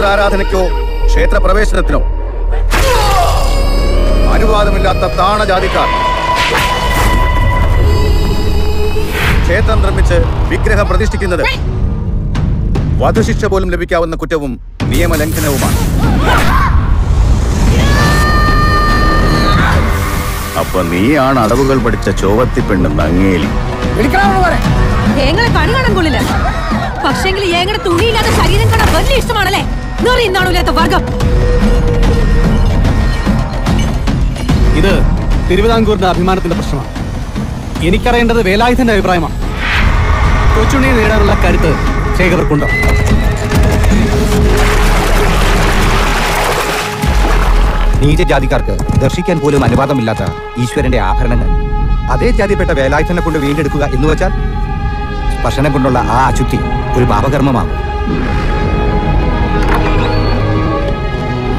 ക്ഷേത്രാരാധനയ്ക്കോ ക്ഷേത്രപ്രവേശനത്തിനോ. അനുവാദമില്ലാത്ത താണജാതിക്കാർ. ക്ഷേത്രം നിർമ്മിച്ച് വിഗ്രഹം പ്രതിഷ്ഠിക്കുന്നത്. വധശിക്ഷ പോലും ലഭിക്കാവുന്ന കുറ്റവും നിയമലംഘനവുമാണ്. അപ്പൊ നീയാണ് അടവുകൾ പഠിച്ച ചോവത്തി പെണ്ണ് നങ്ങേലി. പക്ഷെങ്കിൽ ഏങ്ങളുടെ തുണിയില്ലാത്ത ശരീരം കാണാൻ വലിയ ഇഷ്ടമാണല്ലേ? നിറി നാണൂലാത്ത വർഗം. ഇത് തിരുവിതാംകൂറിന്റെ അഭിമാനത്തിന്റെ പ്രശ്നമാണ്. എനിക്കറിയേണ്ടത് വേലായുധന്റെ അഭിപ്രായമാണ്. കൊച്ചുണ്ണിയെ നേടാനുള്ള കരുത്ത് ശേഖർക്കുണ്ടോ? നീചജാതിക്കാർക്ക് ദർശിക്കാൻ പോലും അനുവാദമില്ലാത്ത ഈശ്വരന്റെ ആഭരണങ്ങൾ. അതേ ജാതിപ്പെട്ട വേലായുധനെ കൊണ്ട് വീണ്ടെടുക്കുക എന്ന് വെച്ചാൽ സ്പർശനം കൊണ്ടുള്ള ആ അശുദ്ധി ഒരു പാപകർമ്മമാകും.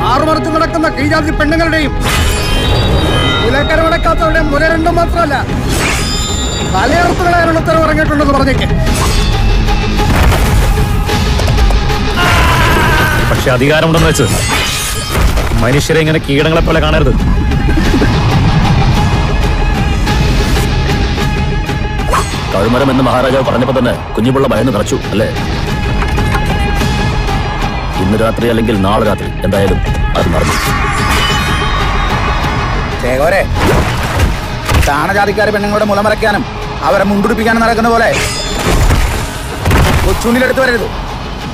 ആറുമറച്ച് നടക്കുന്ന കീഴാതി പെണ്ണുങ്ങളുടെയും മുലക്കരമടക്കാത്തവരുടെയും മുല രണ്ടും മാത്രമല്ല തലയർത്തുകളായാണ് ഉത്തരവ് ഇറങ്ങിയിട്ടുണ്ടെന്ന് പറഞ്ഞേക്ക്. പക്ഷെ അധികാരമുണ്ടെന്ന് വെച്ച് മനുഷ്യരെ ഇങ്ങനെ കീടങ്ങളെ പോലെ കാണരുത്. കഴുമരം എന്ന് മഹാരാജാവ് പറഞ്ഞപ്പോ തന്നെ കുഞ്ഞുപിള്ള ഭയന്ന് നിറച്ചു അല്ലേ? ഇന്ന് രാത്രി അല്ലെങ്കിൽ നാളെ രാത്രി എന്തായാലും അത് നടന്നു ചേകോരെ താണജാതിക്കാരെ പെണ്ണുങ്ങളുടെ മുലമറയ്ക്കാനും അവരെ മുണ്ടുടിപ്പിക്കാനും നടക്കുന്ന പോലെ. കൊച്ചുണ്ണിലെടുത്ത് വരരുത്.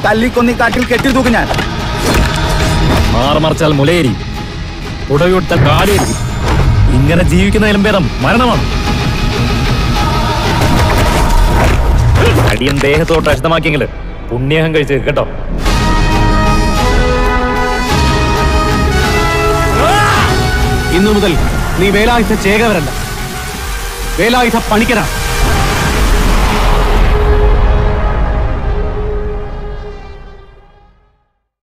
തല്ലിക്കൊന്നി കാട്ടിൽ കെട്ടി തൂക്കും ഞാൻ. മാറമറച്ചാൽ മുലയേരി. ഉടവിട്ട കാലേരി. ഇങ്ങനെ ജീവിക്കുന്നതിലും ഭേദം മരണമാണ്. അടിയൻ ദേഹത്തോട്ട് അശുദ്ധമാക്കിയെങ്കിൽ പുണ്യഹം കഴിച്ച് കേട്ടോ. ഇന്നു മുതൽ നീ വേലായുധ ചേകവരല്ല. വേലായുധ പണിക്കനാണ്